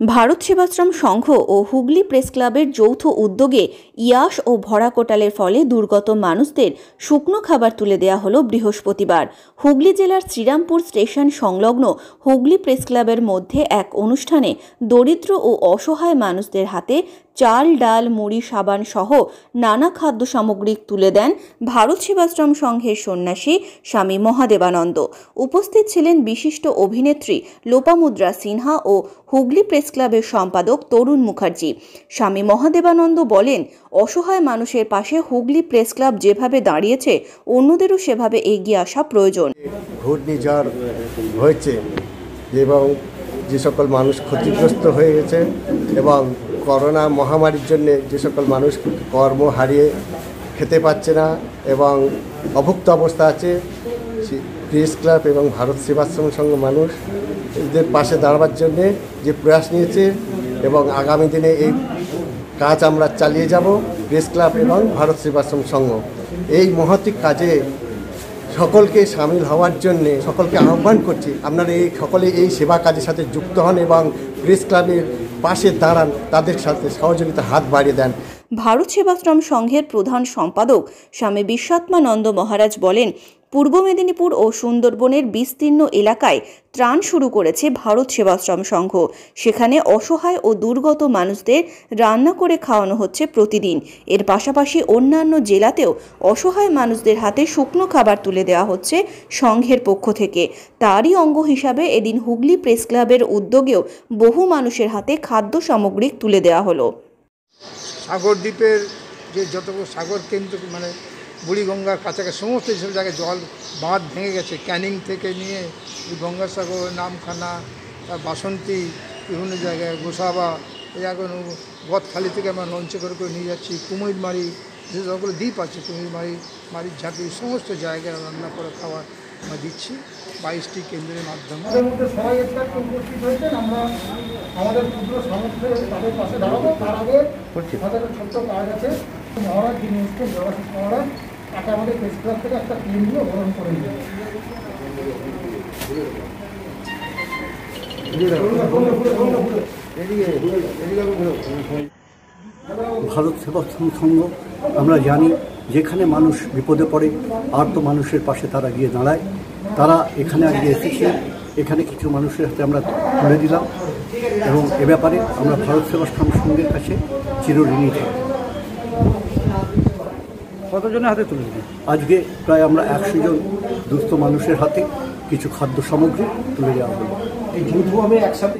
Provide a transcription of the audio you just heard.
ভারত সেবাশ্রম সংঘ ও হুগলি প্রেস ক্লাবের যৌথ উদ্যোগে ইয়াস ও ভরা কোটালের ফলে দুর্গত মানুষদের শুকনো খাবার তুলে দেওয়া হলো বৃহস্পতিবার। হুগলি জেলার শ্রীরামপুর স্টেশন সংলগ্ন হুগলি প্রেস ক্লাবের মধ্যে এক অনুষ্ঠানে দরিদ্র ও অসহায় মানুষদের হাতে চাল, ডাল, মুড়ি, সাবান সহ নানা খাদ্য সামগ্রী তুলে দেন ভারত সেবাশ্রম সংঘের সন্ন্যাসী স্বামী মহাদেবানন্দ। উপস্থিত ছিলেন বিশিষ্ট অভিনেত্রী লোপামুদ্রা সিনহা ও হুগলি প্রেস ক্লাবের সম্পাদক তরুণ মুখার্জি। স্বামী মহাদেবানন্দ বলেন, অসহায় মানুষের পাশে হুগলি প্রেস ক্লাব যেভাবে দাঁড়িয়েছে, অন্যদেরও সেভাবে এগিয়ে আসা প্রয়োজন। হয়েছে এবং যে সকল মানুষ ক্ষতিগ্রস্ত হয়ে গেছে এবং করোনা মহামারীর জন্যে যে সকল মানুষ কর্ম হারিয়ে খেতে পাচ্ছে না এবং অভুক্ত অবস্থা আছে প্রেস ক্লাব এবং ভারত সেবাশ্রম সংঘ মানুষ এদের পাশে দাঁড়াবার জন্যে যে প্রয়াস নিয়েছে এবং আগামী দিনে এই কাজ আমরা চালিয়ে যাব, প্রেস ক্লাব এবং ভারত সেবাশ্রম সংঘ। এই মহতি কাজে সকলকে সামিল হওয়ার জন্যে সকলকে আহ্বান করছি, আপনারা এই সকলে এই সেবা কাজের সাথে যুক্ত হন এবং প্রেস ক্লাবের পাশে দাঁড়ান, তাদের সাথে সহযোগিতা হাত বাড়িয়ে দেন। ভারত সেবাশ্রম সংঘের প্রধান সম্পাদক স্বামী বিশ্বাত্মানন্দ মহারাজ বলেন পূর্ব মেদিনীপুর ও সুন্দরবনের বিস্তীর্ণ এলাকায় ত্রাণ শুরু করেছে ভারত সেবাশ্রম সংঘ। সেখানে অসহায় ও দুর্গত মানুষদের রান্না করে খাওয়ানো হচ্ছে প্রতিদিন। এর পাশাপাশি অন্যান্য জেলাতেও অসহায় মানুষদের হাতে শুকনো খাবার তুলে দেওয়া হচ্ছে সংঘের পক্ষ থেকে। তারই অঙ্গ হিসাবে এদিন হুগলি প্রেস ক্লাবের উদ্যোগেও বহু মানুষের হাতে খাদ্য সামগ্রী তুলে দেওয়া হলো। সাগর দ্বীপের যে যতগুলো সাগর কেন্দ্র মানে বুড়িগঙ্গার কাছাকাছি সমস্ত যেসব জায়গায় জল বাঁধ ভেঙে গেছে, ক্যানিং থেকে নিয়ে গঙ্গাসাগর, নামখানা, তার বাসন্তী, বিভিন্ন জায়গায় গোসাবা, এই এখন গদখালি থেকে আমরা লঞ্চে করে করে নিয়ে যাচ্ছি, কুমিরমারি, যে সবগুলো দ্বীপ আছে, কুমিরমারি, মারির ঝাঁকি সমস্ত জায়গায় রান্না করে খাবার আমরা দিচ্ছি বাইশটি কেন্দ্রের মাধ্যমে। আমাদের মধ্যে সবাই একটু উপস্থিত হয়েছেন আমরা আমাদের ক্ষুদ্র সামর্থ্যে তাদের পাশে দাঁড়াবো। তার আগে আমাদের ছোট্ট কাজ আছে মহারাজ যিনি এসছেন জগাশিস মহারাজ তাকে আমাদের প্রেস ক্লাব থেকে একটা দিয়ে গ্রহণ করে নিন ভারত সেবা সংঘ আমরা জানি যেখানে মানুষ বিপদে পড়ে আর তো মানুষের পাশে তারা গিয়ে দাঁড়ায়। তারা এখানে আজকে এসেছে। এখানে কিছু মানুষের হাতে আমরা তুলে দিলাম। এবং এ ব্যাপারে আমরা ভারত সেবাশ্রম সংঘের কাছে চিরঋণী থাকব কতজনের হাতে তুলে দিলেন? আজকে প্রায় আমরা একশো জন দুস্থ মানুষের হাতে কিছু খাদ্য সামগ্রী তুলে দেওয়া হলো। এই যৌথভাবে একসাথে